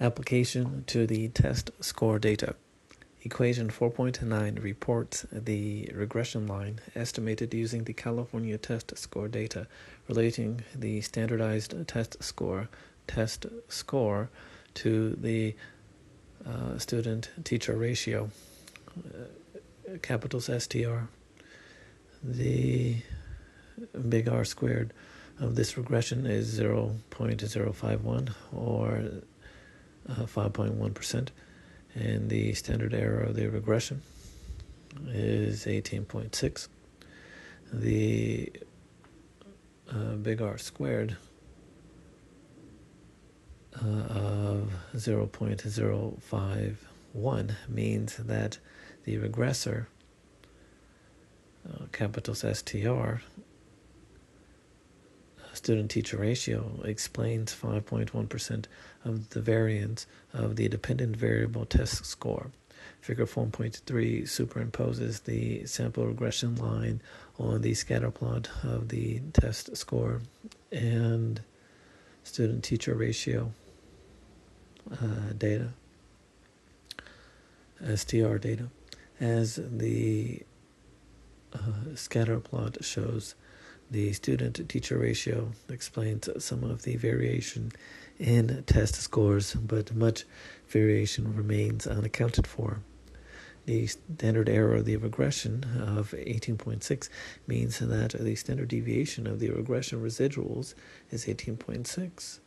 Application to the test score data. Equation 4.9 reports the regression line estimated using the California test score data relating the standardized test score test score to the uh, student teacher ratio uh, capitals STR the big R squared of this regression is 0.051 or 5.1%, uh, and the standard error of the regression is 18.6. The uh, big R squared uh, of 0.051 means that the regressor, uh, capitals STR, student teacher ratio explains 5.1% of the variance of the dependent variable test score. Figure 4.3 superimposes the sample regression line on the scatter plot of the test score and student teacher ratio uh, data, STR data, as the uh, scatter plot shows the student teacher ratio explains some of the variation in test scores, but much variation remains unaccounted for. The standard error of the regression of 18.6 means that the standard deviation of the regression residuals is 18.6,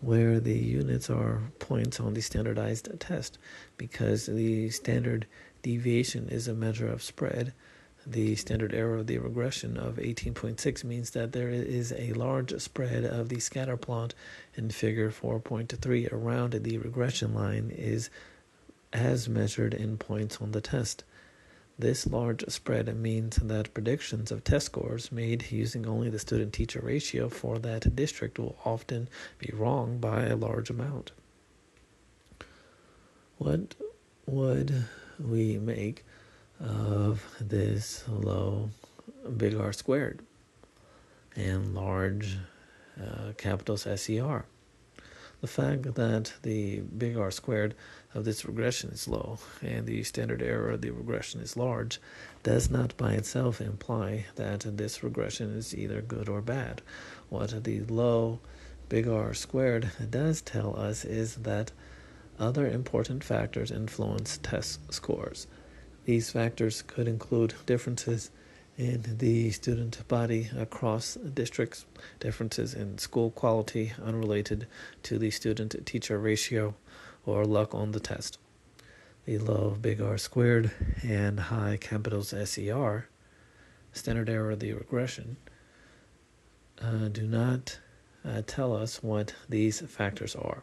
where the units are points on the standardized test, because the standard deviation is a measure of spread the standard error of the regression of 18.6 means that there is a large spread of the scatter plot in figure 4.3 around the regression line is as measured in points on the test. This large spread means that predictions of test scores made using only the student teacher ratio for that district will often be wrong by a large amount. What would we make of this low big R squared and large uh, capitals SER. The fact that the big R squared of this regression is low and the standard error of the regression is large does not by itself imply that this regression is either good or bad. What the low big R squared does tell us is that other important factors influence test scores. These factors could include differences in the student body across districts, differences in school quality unrelated to the student teacher ratio or luck on the test. The low big R squared and high capitals SER, standard error of the regression, uh, do not uh, tell us what these factors are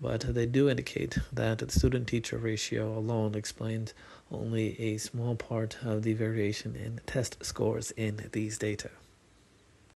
but they do indicate that the student teacher ratio alone explains only a small part of the variation in test scores in these data.